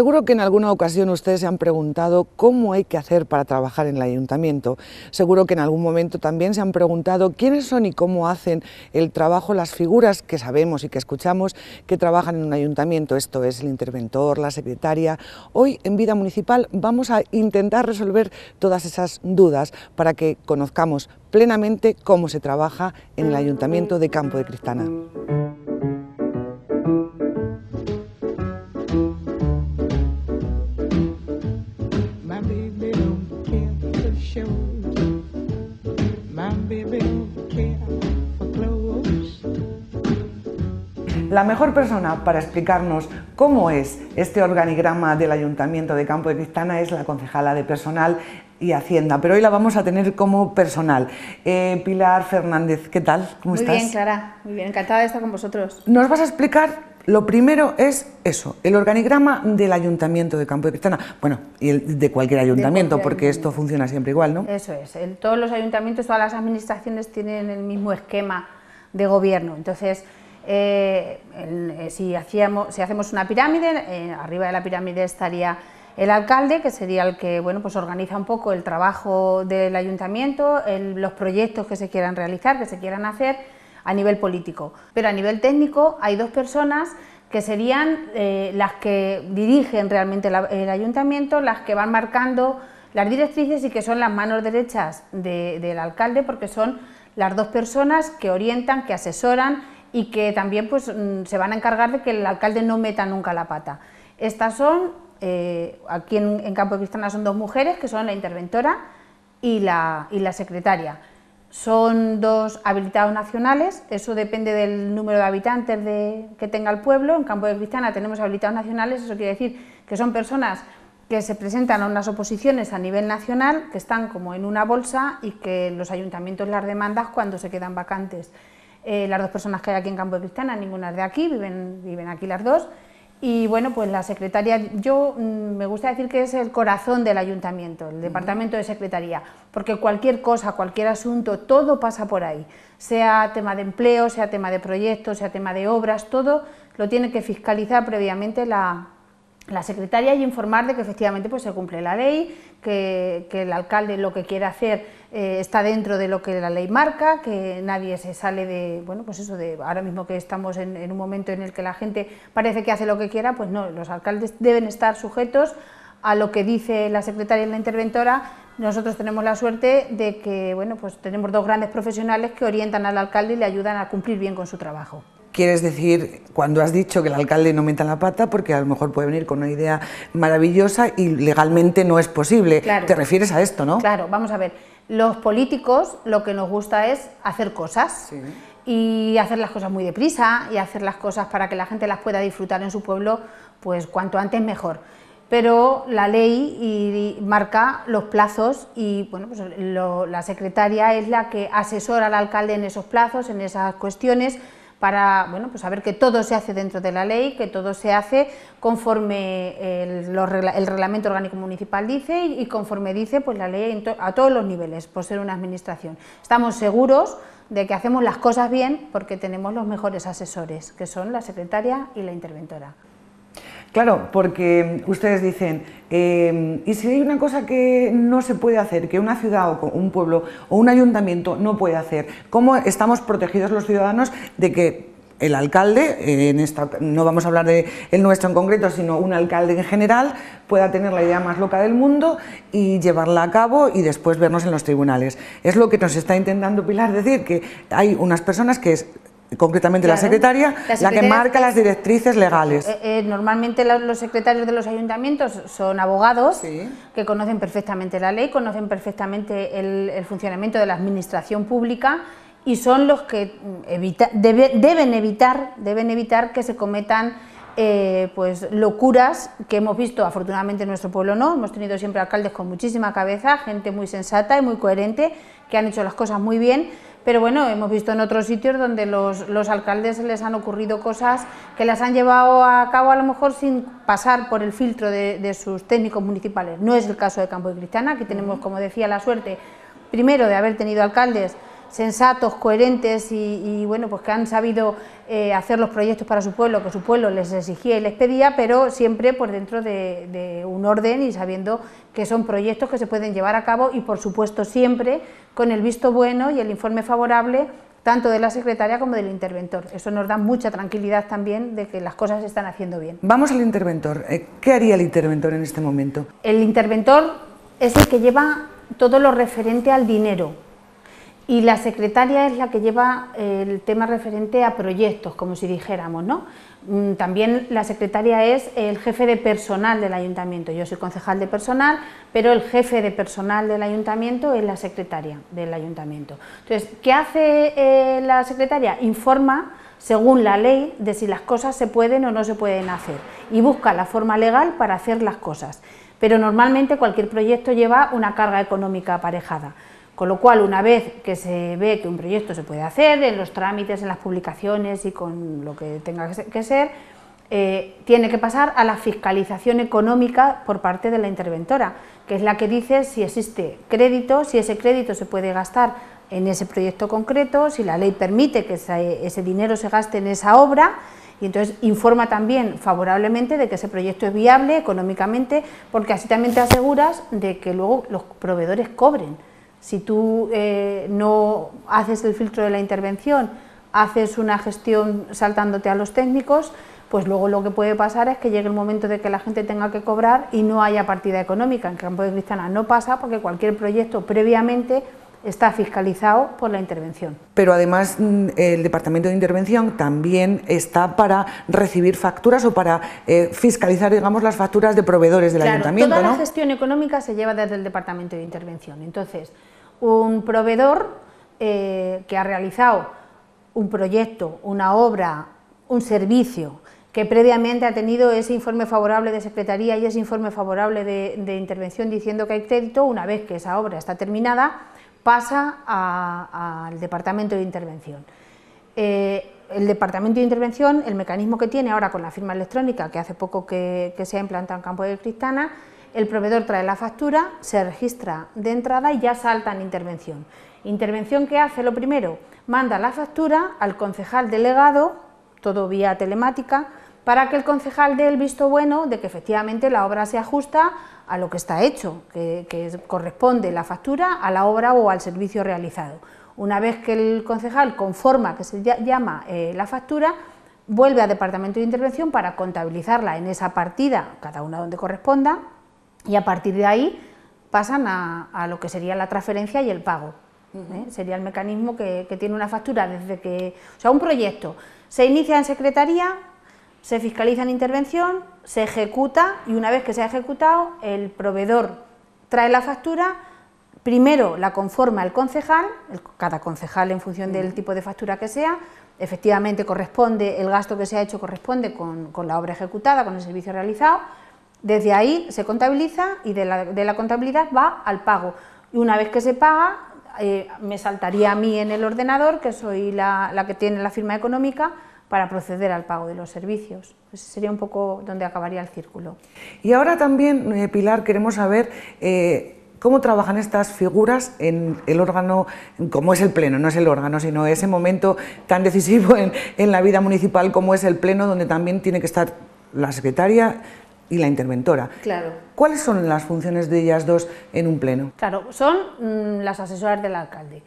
Seguro que en alguna ocasión ustedes se han preguntado cómo hay que hacer para trabajar en el ayuntamiento. Seguro que en algún momento también se han preguntado quiénes son y cómo hacen el trabajo las figuras que sabemos y que escuchamos que trabajan en un ayuntamiento. Esto es el interventor, la secretaria. Hoy en Vida Municipal vamos a intentar resolver todas esas dudas para que conozcamos plenamente cómo se trabaja en el ayuntamiento de Campo de Cristana. La mejor persona para explicarnos cómo es este organigrama del Ayuntamiento de Campo de Cristana es la concejala de Personal y Hacienda, pero hoy la vamos a tener como personal. Eh, Pilar Fernández, ¿qué tal? ¿Cómo estás? Muy bien, Clara, muy bien, encantada de estar con vosotros. Nos vas a explicar, lo primero es eso, el organigrama del Ayuntamiento de Campo de Cristana, bueno, y de cualquier ayuntamiento, porque esto funciona siempre igual, ¿no? Eso es, todos los ayuntamientos, todas las administraciones tienen el mismo esquema de gobierno, entonces eh, eh, si, hacíamos, si hacemos una pirámide, eh, arriba de la pirámide estaría el alcalde, que sería el que bueno, pues organiza un poco el trabajo del ayuntamiento, los proyectos que se quieran realizar, que se quieran hacer a nivel político. Pero a nivel técnico hay dos personas que serían las que dirigen realmente el ayuntamiento, las que van marcando las directrices y que son las manos derechas del alcalde, porque son las dos personas que orientan, que asesoran y que también pues, mm, se van a encargar de que el alcalde no meta nunca la pata. Estas son, eh, aquí en, Campo de Cristana son dos mujeres, que son la interventora y la, y la secretaria. Son dos habilitados nacionales, eso depende del número de habitantes de, que tenga el pueblo. En Campo de Cristana tenemos habilitados nacionales, eso quiere decir que son personas que se presentan a unas oposiciones a nivel nacional, que están como en una bolsa y que los ayuntamientos las demandan cuando se quedan vacantes. Eh, las dos personas que hay aquí en Campo de Cristana, ninguna es de aquí, viven, viven aquí las dos. Y bueno, pues la secretaria, yo mm, me gusta decir que es el corazón del ayuntamiento, el departamento de secretaría, porque cualquier cosa, cualquier asunto, todo pasa por ahí, sea tema de empleo, sea tema de proyectos, sea tema de obras, todo lo tiene que fiscalizar previamente la, la secretaria y informar de que efectivamente pues, se cumple la ley, que, el alcalde lo que quiere hacer eh, está dentro de lo que la ley marca, que nadie se sale de, bueno, pues eso de ahora mismo que estamos en, en un momento en el que la gente parece que hace lo que quiera, pues no, los alcaldes deben estar sujetos a lo que dice la secretaria y la interventora, nosotros tenemos la suerte de que bueno, pues tenemos dos grandes profesionales que orientan al alcalde y le ayudan a cumplir bien con su trabajo quieres decir cuando has dicho que el alcalde no meta la pata porque a lo mejor puede venir con una idea maravillosa y legalmente no es posible. Te refieres a esto, ¿no? Claro, vamos a ver. Los políticos lo que nos gusta es hacer cosas y hacer las cosas muy deprisa y hacer las cosas para que la gente las pueda disfrutar en su pueblo, pues cuanto antes mejor. Pero la ley marca los plazos y bueno, pues la secretaria es la que asesora al alcalde en esos plazos, en esas cuestiones para bueno, pues saber que todo se hace dentro de la ley, que todo se hace conforme el, reglamento orgánico municipal dice y, conforme dice pues la ley a todos los niveles, por ser una administración. Estamos seguros de que hacemos las cosas bien porque tenemos los mejores asesores, que son la secretaria y la interventora. Claro, porque ustedes dicen, eh, ¿y si hay una cosa que no se puede hacer, que una ciudad o un pueblo o un ayuntamiento no puede hacer? ¿Cómo estamos protegidos los ciudadanos de que el alcalde, en esta, no vamos a hablar de el nuestro en concreto, sino un alcalde en general, pueda tener la idea más loca del mundo y llevarla a cabo y después vernos en los tribunales. Es lo que nos está intentando Pilar decir, que hay unas personas que concretamente la, secretaria, la, que marca las directrices legales. Eh, eh, normalmente los, secretarios de los ayuntamientos son abogados que conocen perfectamente la ley, conocen perfectamente el, funcionamiento de la administración pública y son los que deben, evitar, deben evitar que se cometan eh, pues locuras que hemos visto, afortunadamente en nuestro pueblo no, hemos tenido siempre alcaldes con muchísima cabeza, gente muy sensata y muy coherente, que han hecho las cosas muy bien, pero bueno, hemos visto en otros sitios donde los, los alcaldes les han ocurrido cosas que las han llevado a cabo a lo mejor sin pasar por el filtro de, sus técnicos municipales. No es el caso de Campo de Cristiana, aquí tenemos, como decía, la suerte, primero de haber tenido alcaldes sensatos, coherentes y, bueno, pues que han sabido eh, hacer los proyectos para su pueblo, que su pueblo les exigía y les pedía, pero siempre por dentro de, un orden y sabiendo que son proyectos que se pueden llevar a cabo y por supuesto siempre con el visto bueno y el informe favorable tanto de la secretaria como del interventor. Eso nos da mucha tranquilidad también de que las cosas se están haciendo bien. Vamos al interventor. Eh, ¿Qué haría el interventor en este momento? El interventor es el que lleva todo lo referente al dinero, y la secretaria es la que lleva el tema referente a proyectos, como si dijéramos, ¿no? Mm, también la secretaria es el jefe de personal del ayuntamiento. Yo soy concejal de personal, pero el jefe de personal del ayuntamiento es la secretaria del ayuntamiento. Entonces, ¿qué hace eh, la secretaria? Informa según la ley de si las cosas se pueden o no se pueden hacer y busca la forma legal para hacer las cosas. Pero normalmente cualquier proyecto lleva una carga económica aparejada. Con lo cual, una vez que se ve que un proyecto se puede hacer, en los trámites, en las publicaciones y con lo que tenga que ser, eh, tiene que pasar a la fiscalización económica por parte de la interventora, que es la que dice si existe crédito, si ese crédito se puede gastar en ese proyecto concreto, si la ley permite que ese dinero se gaste en esa obra y entonces informa también favorablemente de que ese proyecto es viable económicamente, porque así también te aseguras de que luego los proveedores cobren si tú eh, no haces el filtro de la intervención, haces una gestión saltándote a los técnicos, pues luego lo que puede pasar es que llegue el momento de que la gente tenga que cobrar y no haya partida económica. En Campo de Cristana no pasa porque cualquier proyecto previamente está fiscalizado por la intervención. Pero además mm, el Departamento de Intervención también está para recibir facturas o para eh, fiscalizar, digamos, las facturas de proveedores del ayuntamiento. Toda la gestión económica se lleva desde el Departamento de Intervención. Entonces, un proveedor eh, que ha realizado un proyecto, una obra, un servicio, que previamente ha tenido ese informe favorable de Secretaría y ese informe favorable de, intervención diciendo que hay crédito, una vez que esa obra está terminada, pasa al Departamento de Intervención. Eh, el Departamento de Intervención, el mecanismo que tiene ahora con la firma electrónica, que hace poco que, que se ha implantado en Campo de Cristana, el proveedor trae la factura, se registra de entrada y ya salta en intervención. Intervención que hace lo primero, manda la factura al concejal delegado, todo vía telemática, para que el concejal dé el visto bueno de que efectivamente la obra se ajusta a lo que está hecho, que, corresponde la factura a la obra o al servicio realizado. Una vez que el concejal conforma que se llama eh, la factura, vuelve al departamento de intervención para contabilizarla en esa partida, cada una donde corresponda, y a partir de ahí pasan a, lo que sería la transferencia y el pago. ¿eh? Sería el mecanismo que, tiene una factura desde que, o sea, un proyecto se inicia en secretaría, se fiscaliza en intervención, se ejecuta y una vez que se ha ejecutado, el proveedor trae la factura, primero la conforma el concejal, cada concejal en función del tipo de factura que sea, efectivamente corresponde, el gasto que se ha hecho corresponde con, con la obra ejecutada, con el servicio realizado, desde ahí se contabiliza y de la, contabilidad va al pago. Y una vez que se paga, eh, me saltaría a mí en el ordenador, que soy la, que tiene la firma económica, para proceder al pago de los servicios. Ese sería un poco donde acabaría el círculo. Y ahora también, eh, Pilar, queremos saber eh, cómo trabajan estas figuras en el órgano, como es el Pleno, no es el órgano, sino ese momento tan decisivo en la vida municipal como es el Pleno, donde también tiene que estar la secretaria y la interventora. Claro. ¿Cuáles son las funciones de ellas dos en un pleno? Claro, son mm, las asesoras del alcalde.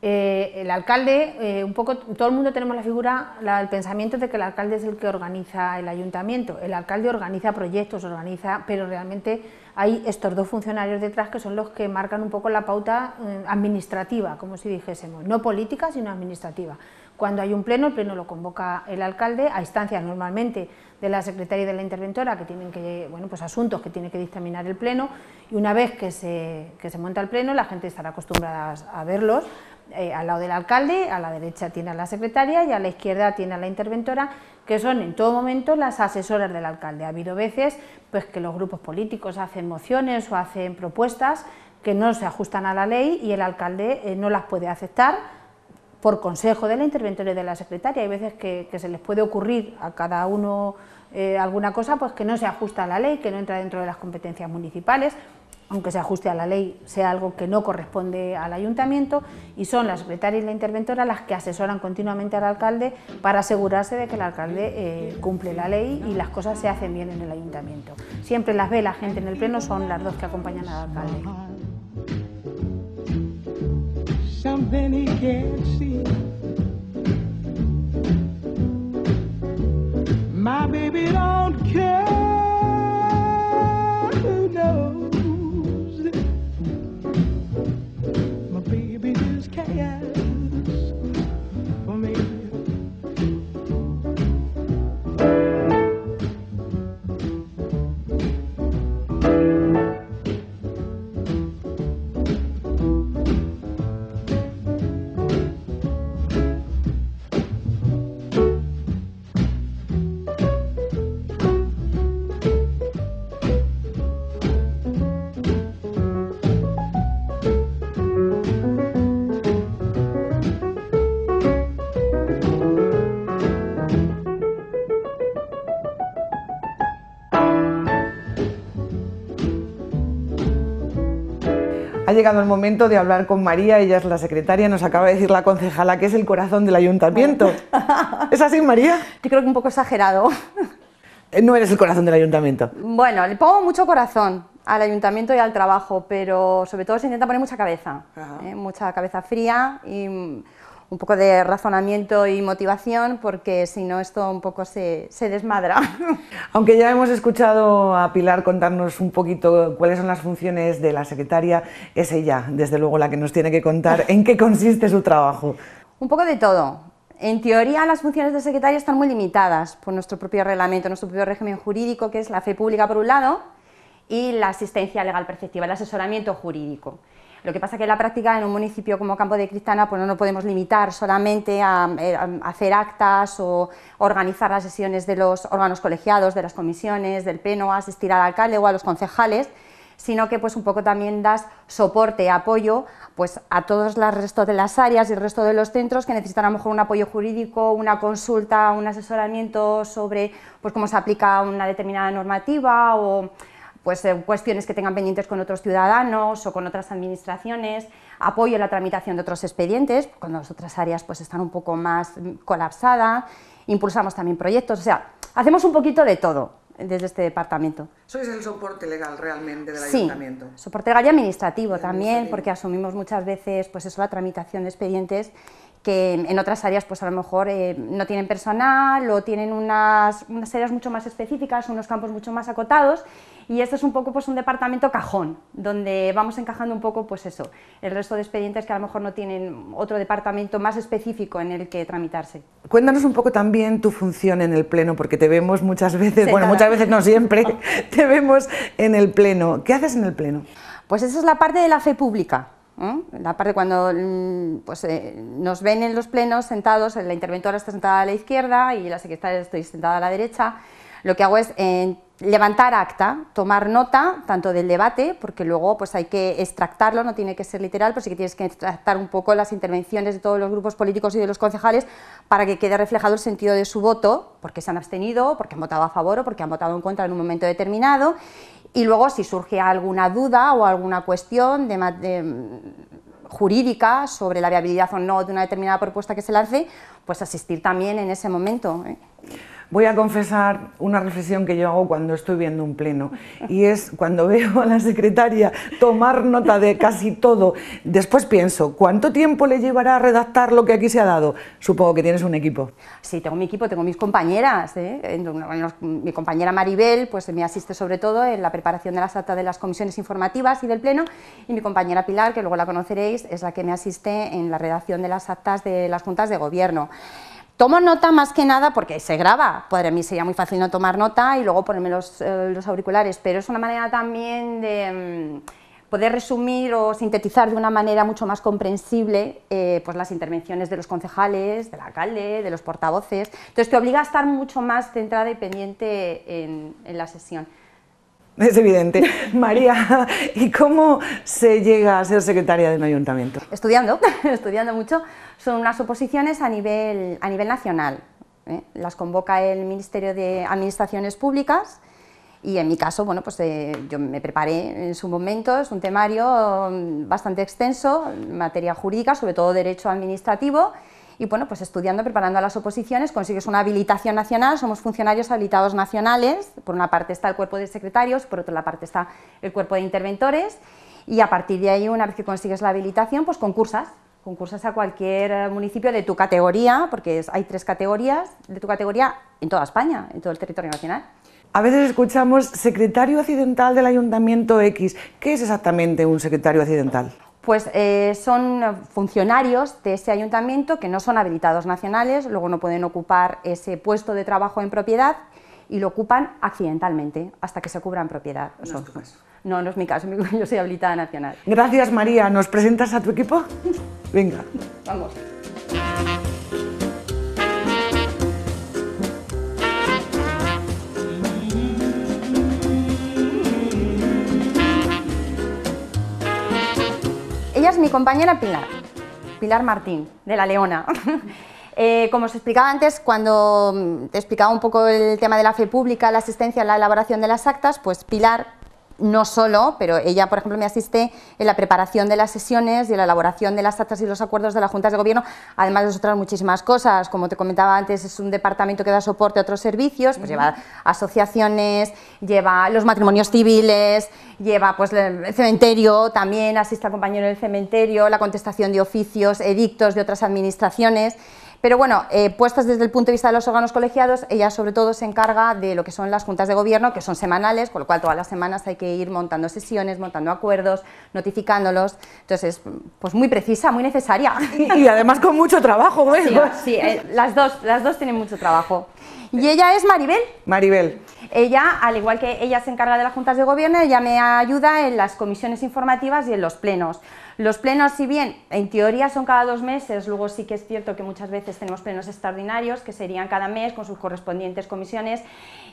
Eh, el alcalde, eh, un poco, todo el mundo tenemos la figura, el pensamiento de que el alcalde es el que organiza el ayuntamiento. El alcalde organiza proyectos, organiza, pero realmente hay estos dos funcionarios detrás que son los que marcan un poco la pauta eh, administrativa, como si dijésemos, no política, sino administrativa. Cuando hay un pleno, el pleno lo convoca el alcalde a instancias normalmente de la secretaria y de la interventora, que tienen que, bueno, pues asuntos que tiene que dictaminar el pleno, y una vez que se, que se monta el pleno, la gente estará acostumbrada a verlos, eh, al lado del alcalde, a la derecha tiene a la secretaria y a la izquierda tiene a la interventora, que son en todo momento las asesoras del alcalde. Ha habido veces pues, que los grupos políticos hacen mociones o hacen propuestas que no se ajustan a la ley y el alcalde eh, no las puede aceptar por consejo de la interventora y de la secretaria. Hay veces que, se les puede ocurrir a cada uno eh, alguna cosa pues que no se ajusta a la ley, que no entra dentro de las competencias municipales. aunque se ajuste a la ley, sea algo que no corresponde al ayuntamiento y son la secretaria y la interventora las que asesoran continuamente al alcalde para asegurarse de que el alcalde eh, cumple la ley y las cosas se hacen bien en el ayuntamiento. Siempre las ve la gente en el pleno, son las dos que acompañan al alcalde. something he can't see. My baby don't care. Ha llegado el momento de hablar con María, ella es la secretaria, nos acaba de decir la concejala que es el corazón del ayuntamiento. ¿Es así, María? Yo creo que un poco exagerado. Eh, no eres el corazón del ayuntamiento. Bueno, le pongo mucho corazón al ayuntamiento y al trabajo, pero sobre todo se intenta poner mucha cabeza, ¿eh? mucha cabeza fría y un poco de razonamiento y motivación, porque si no esto un poco se, se, desmadra. Aunque ya hemos escuchado a Pilar contarnos un poquito cuáles son las funciones de la secretaria, es ella, desde luego, la que nos tiene que contar en qué consiste su trabajo. Un poco de todo. En teoría las funciones de secretaria están muy limitadas por nuestro propio reglamento, nuestro propio régimen jurídico, que es la fe pública por un lado, y la asistencia legal perceptiva, el asesoramiento jurídico. Lo que pasa es que en la práctica en un municipio como Campo de Cristana pues no nos podemos limitar solamente a, eh, a, hacer actas o organizar las sesiones de los órganos colegiados, de las comisiones, del pleno, asistir al alcalde o a los concejales, sino que pues un poco también das soporte, apoyo pues a todos los restos de las áreas y el resto de los centros que necesitan a lo mejor un apoyo jurídico, una consulta, un asesoramiento sobre pues cómo se aplica una determinada normativa o pues, eh, cuestiones que tengan pendientes con otros ciudadanos o con otras administraciones, apoyo en la tramitación de otros expedientes, cuando las otras áreas pues, están un poco más colapsadas, impulsamos también proyectos, o sea, hacemos un poquito de todo desde este departamento. ¿Sois el soporte legal realmente del sí, ayuntamiento? soporte legal y administrativo y también, administrativo. porque asumimos muchas veces pues eso, la tramitación de expedientes que en otras áreas pues a lo mejor eh, no tienen personal o tienen unas, unas, áreas mucho más específicas, unos campos mucho más acotados y este es un poco pues un departamento cajón, donde vamos encajando un poco pues eso, el resto de expedientes que a lo mejor no tienen otro departamento más específico en el que tramitarse. Cuéntanos un poco también tu función en el Pleno, porque te vemos muchas veces, sí, bueno, muchas veces no siempre, te vemos en el Pleno. ¿Qué haces en el Pleno? Pues esa es la parte de la fe pública, ¿eh? La parte cuando mm, pues, eh, nos ven en los plenos sentados, la interventora está sentada a la izquierda y la secretaria estoy sentada a la derecha, lo que hago es eh, levantar acta, tomar nota tanto del debate, porque luego pues, hay que extractarlo, no tiene que ser literal, pero sí que tienes que extractar un poco las intervenciones de todos los grupos políticos y de los concejales para que quede reflejado el sentido de su voto, porque se han abstenido, porque han votado a favor o porque han votado en contra en un momento determinado, y luego si surge alguna duda o alguna cuestión de, de, jurídica sobre la viabilidad o no de una determinada propuesta que se lance, pues asistir también en ese momento. ¿eh? Voy a confesar una reflexión que yo hago cuando estoy viendo un pleno y es cuando veo a la secretaria tomar nota de casi todo, después pienso, ¿cuánto tiempo le llevará a redactar lo que aquí se ha dado? Supongo que tienes un equipo. Sí, tengo mi equipo, tengo mis compañeras, ¿eh? mi compañera Maribel pues me asiste sobre todo en la preparación de las actas de las comisiones informativas y del pleno y mi compañera Pilar, que luego la conoceréis, es la que me asiste en la redacción de las actas de las juntas de gobierno. Tomo nota más que nada porque se graba, para mí sería muy fácil no tomar nota y luego ponerme los, eh, los auriculares, pero es una manera también de mmm, poder resumir o sintetizar de una manera mucho más comprensible eh, pues las intervenciones de los concejales, del alcalde, de los portavoces, entonces te obliga a estar mucho más centrada y pendiente en, en la sesión. Es evidente. María, ¿y cómo se llega a ser secretaria de un ayuntamiento? Estudiando, estudiando mucho. Son unas oposiciones a nivel, a nivel nacional. ¿eh? Las convoca el Ministerio de Administraciones Públicas Y en mi caso, bueno, pues eh, yo me preparé en su momento, es un temario mm, bastante extenso, materia jurídica, sobre todo derecho administrativo, y bueno, pues estudiando, preparando las oposiciones, consigues una habilitación nacional, somos funcionarios habilitados nacionales, por una parte está el cuerpo de secretarios, por otra parte está el cuerpo de interventores, y a partir de ahí, una vez que consigues la habilitación, pues concursas, concursas a cualquier eh, municipio de tu categoría, porque hay tres categorías de tu categoría en toda España, en todo el territorio nacional. A veces escuchamos secretario accidental del Ayuntamiento X. ¿Qué es exactamente un secretario accidental? Pues eh, son funcionarios de ese ayuntamiento que no son habilitados nacionales, luego no pueden ocupar ese puesto de trabajo en propiedad y lo ocupan accidentalmente hasta que se cubran propiedad. No, es tu caso. no, no es mi caso, yo soy habilitada nacional. Gracias María, ¿nos presentas a tu equipo? Venga. Vamos. Mi compañera Pilar, Pilar Martín, de La Leona. Eh, como os explicaba antes, cuando te explicaba un poco el tema de la fe pública, la asistencia, la elaboración de las actas, pues Pilar no solo, pero ella, por ejemplo, me asiste en la preparación de las sesiones y en la elaboración de las actas y los acuerdos de las juntas de gobierno, además de otras muchísimas cosas. Como te comentaba antes, es un departamento que da soporte a otros servicios, pues lleva asociaciones, lleva los matrimonios civiles, lleva pues el cementerio, también asiste al compañero del cementerio, la contestación de oficios, edictos de otras administraciones. Pero bueno, eh, puestas desde el punto de vista de los órganos colegiados, ella sobre todo se encarga de lo que son las juntas de gobierno, que son semanales, con lo cual todas las semanas hay que ir montando sesiones, montando acuerdos, notificándolos. Entonces, pues muy precisa, muy necesaria. Y además con mucho trabajo, bueno. Sí, eh, las, dos, las dos tienen mucho trabajo. Y ella es Maribel. Maribel. Ella, al igual que ella se encarga de las juntas de gobierno, ella me ayuda en las comisiones informativas y en los plenos. Los plenos, si bien en teoría son cada dos meses, luego sí que es cierto que muchas veces tenemos plenos extraordinarios que serían cada mes con sus correspondientes comisiones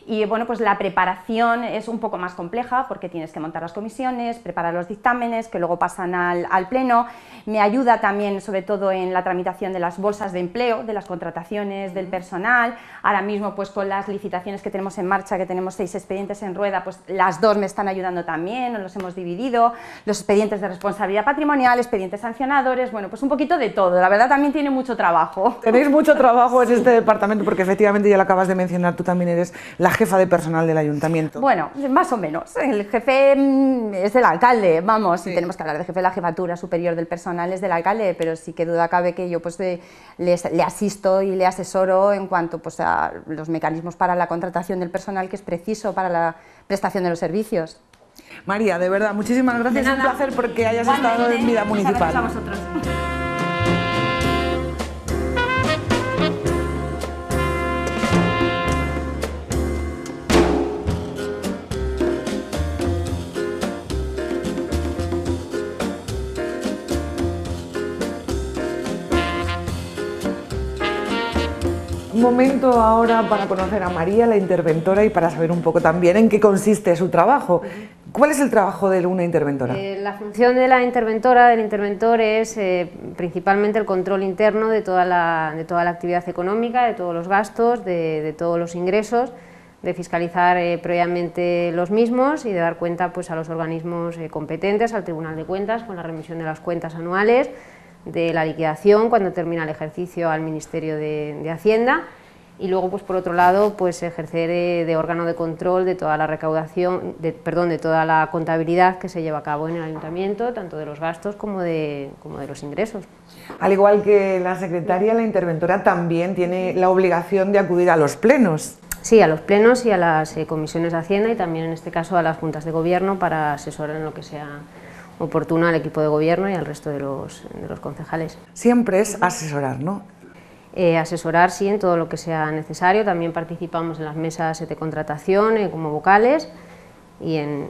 y bueno, pues la preparación es un poco más compleja porque tienes que montar las comisiones, preparar los dictámenes que luego pasan al, al pleno. Me ayuda también sobre todo en la tramitación de las bolsas de empleo, de las contrataciones del personal. Ahora mismo pues con las licitaciones que tenemos en marcha, que tenemos seis expedientes en rueda, pues las dos me están ayudando también, nos los hemos dividido. Los expedientes de responsabilidad patrimonial expedientes sancionadores, bueno, pues un poquito de todo. La verdad también tiene mucho trabajo. Tenéis mucho trabajo en este departamento porque efectivamente ya lo acabas de mencionar, tú también eres la jefa de personal del ayuntamiento. Bueno, más o menos. El jefe mm, es el alcalde, vamos, si tenemos que hablar de jefe, la jefatura superior del personal es del alcalde, pero sí que duda cabe que yo pues le, le asisto y le asesoro en cuanto pues, a los mecanismos para la contratación del personal que es preciso para la prestación de los servicios. María, de verdad, muchísimas gracias. Es un placer porque hayas estado en vida municipal. a vosotros. Un momento ahora para conocer a María, la interventora, y para saber un poco también en qué consiste su trabajo. ¿Cuál es el trabajo de una interventora? Eh, la función de la interventora, del interventor, es eh, principalmente el control interno de toda, la, de toda la actividad económica, de todos los gastos, de, todos los ingresos, de fiscalizar eh, previamente los mismos y de dar cuenta pues, a los organismos competentes, al Tribunal de Cuentas, con la remisión de las cuentas anuales, de la liquidación cuando termina el ejercicio al Ministerio de, de Hacienda y luego pues por otro lado pues ejercer eh, de órgano de control de toda la recaudación, de, perdón, de toda la contabilidad que se lleva a cabo en el ayuntamiento, tanto de los gastos como de, como de los ingresos. Al igual que la secretaria, la interventora también tiene la obligación de acudir a los plenos. Sí, a los plenos y a las eh, comisiones de Hacienda y también en este caso a las juntas de gobierno para asesorar en lo que sea oportuno al equipo de gobierno y al resto de los, de los concejales. Siempre es asesorar, ¿no? Eh, asesorar sí en todo lo que sea necesario, también participamos en las mesas de contratación eh, como vocales y en,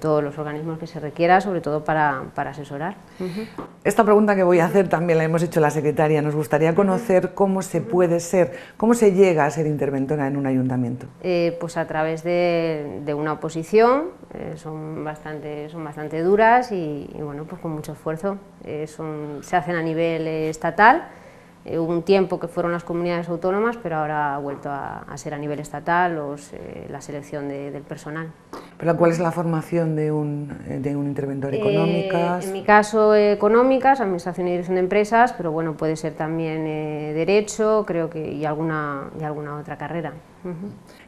todos los organismos que se requiera, sobre todo para, asesorar. Esta pregunta que voy a hacer también la hemos hecho la secretaria, nos gustaría conocer cómo se puede ser, cómo se llega a ser interventora en un ayuntamiento. Eh, pues a través de, una oposición, son, bastante, son bastante duras y, bueno, pues con mucho esfuerzo, se hacen a nivel estatal, Eh, hubo un tiempo que fueron las comunidades autónomas, pero ahora ha vuelto a, ser a nivel estatal eh, la selección del personal. ¿Pero cuál es la formación de un, de un interventor? ¿Económicas? en mi caso, económicas, administración y dirección de empresas, pero bueno, puede ser también derecho, creo que, y alguna, y alguna otra carrera.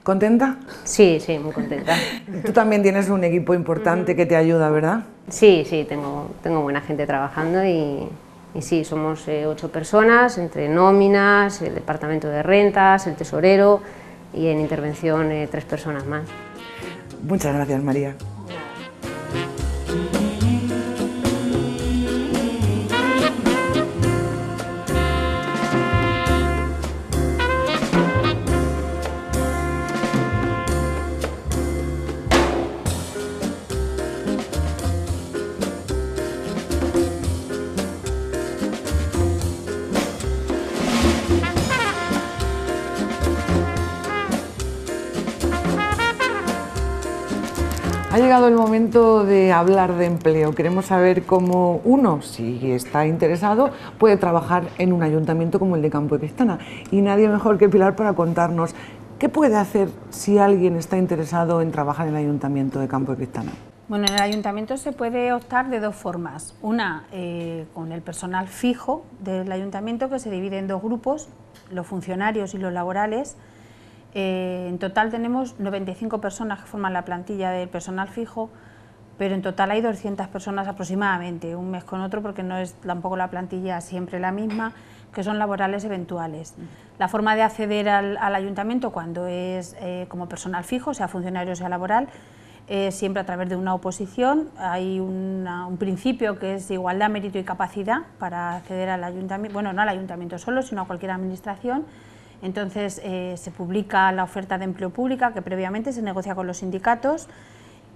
¿Contenta? Sí, sí, muy contenta. Tú también tienes un equipo importante que te ayuda, ¿verdad? Sí, sí, tengo, tengo buena gente trabajando y, y sí, somos eh, ocho personas, entre nóminas, el departamento de rentas, el tesorero y en intervención eh, tres personas más. Muchas gracias, María. De hablar de empleo. Queremos saber cómo uno, si está interesado, puede trabajar en un ayuntamiento como el de Campo de Cristana. Y nadie mejor que Pilar para contarnos qué puede hacer si alguien está interesado en trabajar en el ayuntamiento de Campo de Cristana. Bueno, en el ayuntamiento se puede optar de dos formas. Una, eh, con el personal fijo del ayuntamiento, que se divide en dos grupos, los funcionarios y los laborales eh, en total tenemos 95 personas que forman la plantilla del personal fijo, pero en total hay 200 personas aproximadamente, un mes con otro, porque no es tampoco la plantilla siempre la misma, que son laborales eventuales. La forma de acceder al, ayuntamiento cuando es eh, como personal fijo, sea funcionario o sea laboral, es siempre a través de una oposición. Hay un principio que es igualdad, mérito y capacidad para acceder al ayuntamiento, bueno, no al ayuntamiento solo, sino a cualquier administración entonces eh, se publica la oferta de empleo pública que previamente se negocia con los sindicatos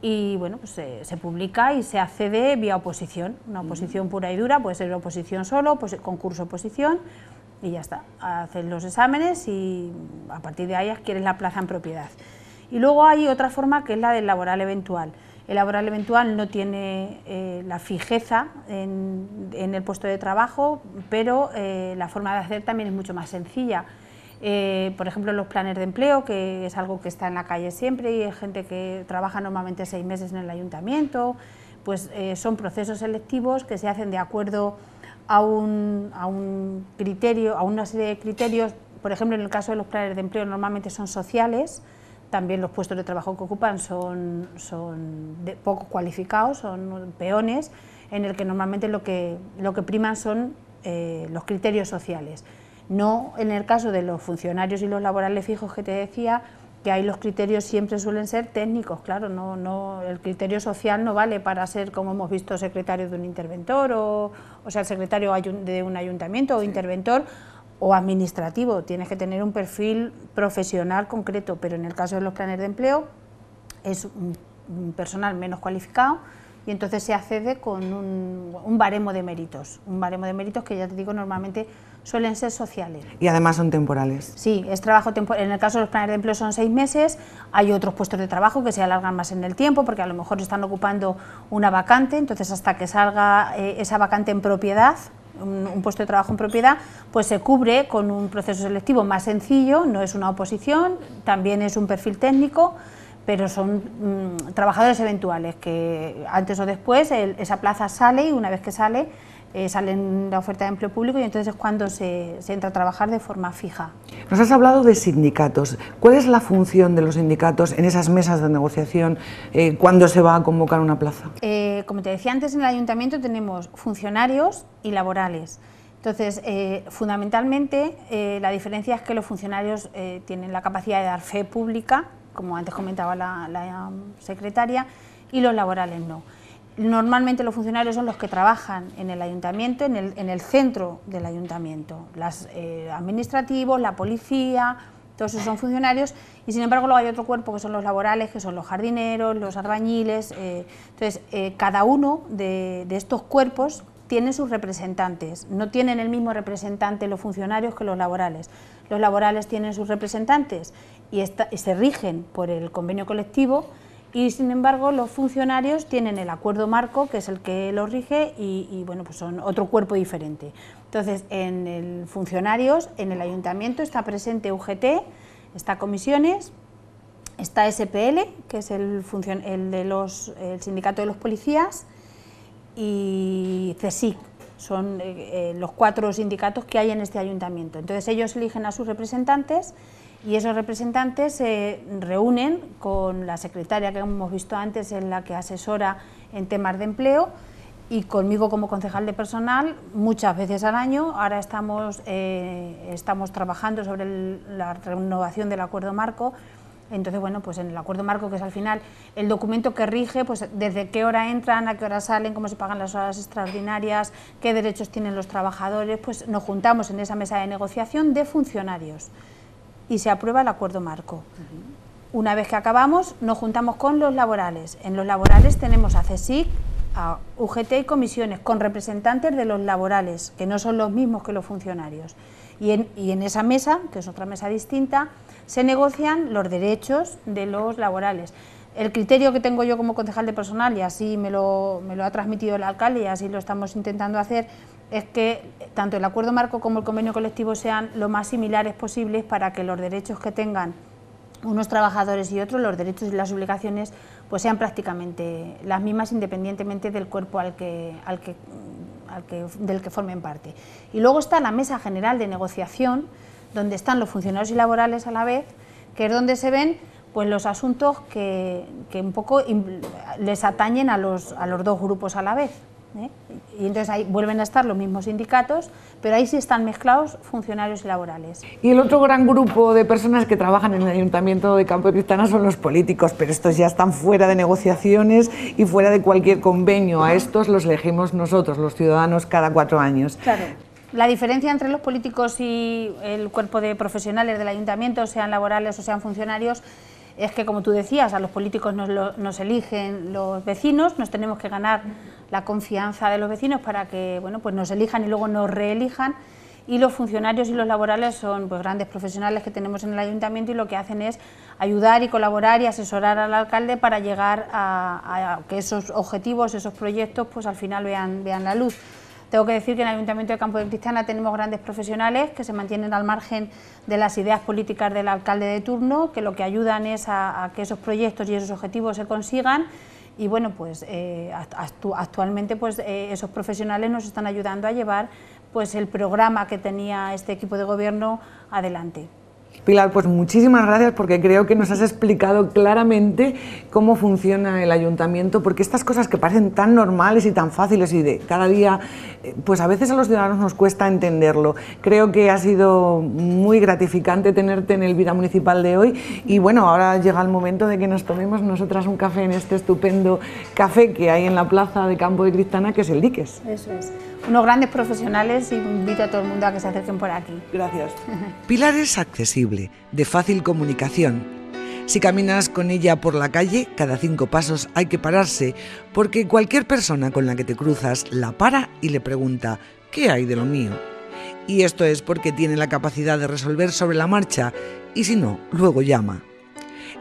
y bueno, pues se publica y se accede vía oposición, una oposición pura y dura, puede ser oposición solo, pues concurso oposición y ya está, hacen los exámenes y a partir de ahí adquieres la plaza en propiedad. Y luego hay otra forma que es la del laboral eventual. El laboral eventual no tiene eh, la fijeza en, el puesto de trabajo, pero eh, la forma de hacer también es mucho más sencilla eh, por ejemplo, los planes de empleo, que es algo que está en la calle siempre y hay gente que trabaja normalmente seis meses en el ayuntamiento, pues eh, son procesos selectivos que se hacen de acuerdo a un, a un criterio, a una serie de criterios, por ejemplo, en el caso de los planes de empleo normalmente son sociales, también los puestos de trabajo que ocupan son, son poco cualificados, son peones, en el que normalmente lo que, lo que priman son eh, los criterios sociales. No en el caso de los funcionarios y los laborales fijos que te decía, que ahí los criterios siempre suelen ser técnicos, claro, no, no, el criterio social no vale para ser, como hemos visto, secretario de un interventor o, o sea, secretario de un ayuntamiento o interventor o administrativo, tienes que tener un perfil profesional concreto, pero en el caso de los planes de empleo es un personal menos cualificado y entonces se accede con un, un baremo de méritos, un baremo de méritos que ya te digo normalmente suelen ser sociales. Y además son temporales. Sí, es trabajo temporal. En el caso de los planes de empleo son seis meses, hay otros puestos de trabajo que se alargan más en el tiempo porque a lo mejor están ocupando una vacante, entonces hasta que salga eh, esa vacante en propiedad, un, puesto de trabajo en propiedad, pues se cubre con un proceso selectivo más sencillo, no es una oposición, también es un perfil técnico, pero son mm, trabajadores eventuales que antes o después esa plaza sale y una vez que sale eh, salen la oferta de empleo público y entonces es cuando se, entra a trabajar de forma fija. Nos has hablado de sindicatos. ¿Cuál es la función de los sindicatos en esas mesas de negociación eh, cuando se va a convocar una plaza? Eh, como te decía antes, en el ayuntamiento tenemos funcionarios y laborales. Entonces, fundamentalmente, la diferencia es que los funcionarios tienen la capacidad de dar fe pública, como antes comentaba la, la secretaria, y los laborales no. Normalmente los funcionarios son los que trabajan en el ayuntamiento, en el, centro del ayuntamiento, los eh, administrativos, la policía, todos esos son funcionarios y sin embargo luego hay otro cuerpo que son los laborales, que son los jardineros, los albañiles. Eh, entonces, eh, cada uno de, estos cuerpos tiene sus representantes, no tienen el mismo representante los funcionarios que los laborales. Los laborales tienen sus representantes y se rigen por el convenio colectivo y sin embargo los funcionarios tienen el acuerdo marco, que es el que los rige, y, bueno, pues son otro cuerpo diferente. Entonces, en el funcionarios, en el ayuntamiento está presente UGT, está comisiones, está SPL, que es el, el de los, el sindicato de los policías, y CSIC, son eh, eh, los cuatro sindicatos que hay en este ayuntamiento. Entonces ellos eligen a sus representantes y esos representantes se reúnen con la secretaria que hemos visto antes, en la que asesora en temas de empleo, y conmigo como concejal de personal muchas veces al año. Ahora estamos, eh, estamos trabajando sobre la renovación del acuerdo marco. Entonces, bueno, pues en el acuerdo marco, que es al final el documento que rige, pues desde qué hora entran, a qué hora salen, cómo se pagan las horas extraordinarias, qué derechos tienen los trabajadores, pues nos juntamos en esa mesa de negociación de funcionarios y se aprueba el acuerdo marco. Una vez que acabamos, nos juntamos con los laborales. En los laborales tenemos a CSIC, a UGT y comisiones, con representantes de los laborales, que no son los mismos que los funcionarios. Y en, y en esa mesa, que es otra mesa distinta, se negocian los derechos de los laborales. El criterio que tengo yo como concejal de personal, y así me lo, me lo ha transmitido el alcalde y así lo estamos intentando hacer, es que tanto el acuerdo marco como el convenio colectivo sean lo más similares posibles para que los derechos que tengan unos trabajadores y otros, los derechos y las obligaciones, pues sean prácticamente las mismas independientemente del cuerpo al que, al que, del que formen parte. Y luego está la mesa general de negociación, donde están los funcionarios y laborales a la vez, que es donde se ven pues los asuntos que, que un poco les atañen a los, a los dos grupos a la vez. ¿Eh? Y entonces ahí vuelven a estar los mismos sindicatos, pero ahí sí están mezclados funcionarios y laborales. Y el otro gran grupo de personas que trabajan en el Ayuntamiento de Campo de Cristana son los políticos, pero estos ya están fuera de negociaciones y fuera de cualquier convenio. A estos los elegimos nosotros, los ciudadanos, cada cuatro años. Claro. La diferencia entre los políticos y el cuerpo de profesionales del ayuntamiento, sean laborales o sean funcionarios, es que, como tú decías, a los políticos nos, eligen los vecinos, nos tenemos que ganar la confianza de los vecinos para que bueno, pues nos elijan y luego nos reelijan. Y los funcionarios y los laborales son pues, grandes profesionales que tenemos en el ayuntamiento y lo que hacen es ayudar y colaborar y asesorar al alcalde para llegar a, que esos objetivos, esos proyectos, pues al final vean, vean la luz. Tengo que decir que en el Ayuntamiento de Campo de Cristiana tenemos grandes profesionales que se mantienen al margen de las ideas políticas del alcalde de turno, que lo que ayudan es a que esos proyectos y esos objetivos se consigan y bueno, pues eh, actualmente pues, eh, esos profesionales nos están ayudando a llevar pues, el programa que tenía este equipo de gobierno adelante. Pilar, pues muchísimas gracias porque creo que nos has explicado claramente cómo funciona el ayuntamiento, porque estas cosas que parecen tan normales y tan fáciles y de cada día, eh, pues a veces a los ciudadanos nos cuesta entenderlo. Creo que ha sido muy gratificante tenerte en el Vida Municipal de hoy y bueno, ahora llega el momento de que nos tomemos nosotras un café en este estupendo café que hay en la plaza de Campo de Cristana, que es el Diques. Eso es unos grandes profesionales y invito a todo el mundo a que se acerquen por aquí. Gracias. Pilar es accesible, de fácil comunicación. Si caminas con ella por la calle, cada cinco pasos hay que pararse, porque cualquier persona con la que te cruzas la para y le pregunta, ¿qué hay de lo mío? Y esto es porque tiene la capacidad de resolver sobre la marcha, y si no, luego llama.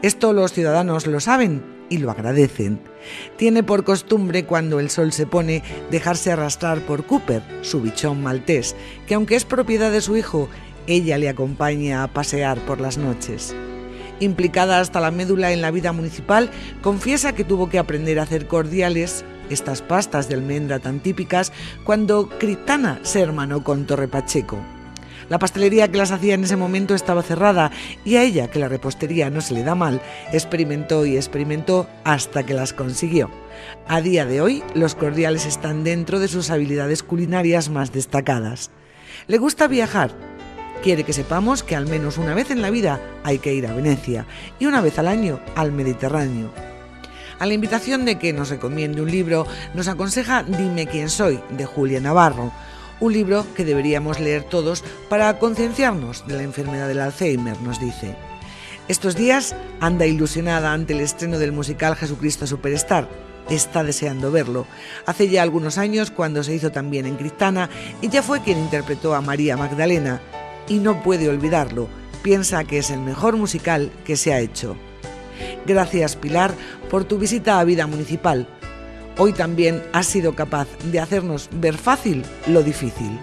Esto los ciudadanos lo saben y lo agradecen. Tiene por costumbre cuando el sol se pone dejarse arrastrar por Cooper, su bichón maltés, que aunque es propiedad de su hijo, ella le acompaña a pasear por las noches. Implicada hasta la médula en la vida municipal, confiesa que tuvo que aprender a hacer cordiales, estas pastas de almendra tan típicas, cuando Critana se hermanó con Torre Pacheco. La pastelería que las hacía en ese momento estaba cerrada y a ella, que la repostería no se le da mal, experimentó y experimentó hasta que las consiguió. A día de hoy, los cordiales están dentro de sus habilidades culinarias más destacadas. Le gusta viajar. Quiere que sepamos que al menos una vez en la vida hay que ir a Venecia y una vez al año al Mediterráneo. A la invitación de que nos recomiende un libro, nos aconseja Dime quién soy, de Julia Navarro, un libro que deberíamos leer todos para concienciarnos de la enfermedad del Alzheimer, nos dice. Estos días anda ilusionada ante el estreno del musical Jesucristo Superstar. Está deseando verlo. Hace ya algunos años, cuando se hizo también en Cristana, ella fue quien interpretó a María Magdalena. Y no puede olvidarlo. Piensa que es el mejor musical que se ha hecho. Gracias Pilar por tu visita a Vida Municipal. Hoy también has sido capaz de hacernos ver fácil lo difícil.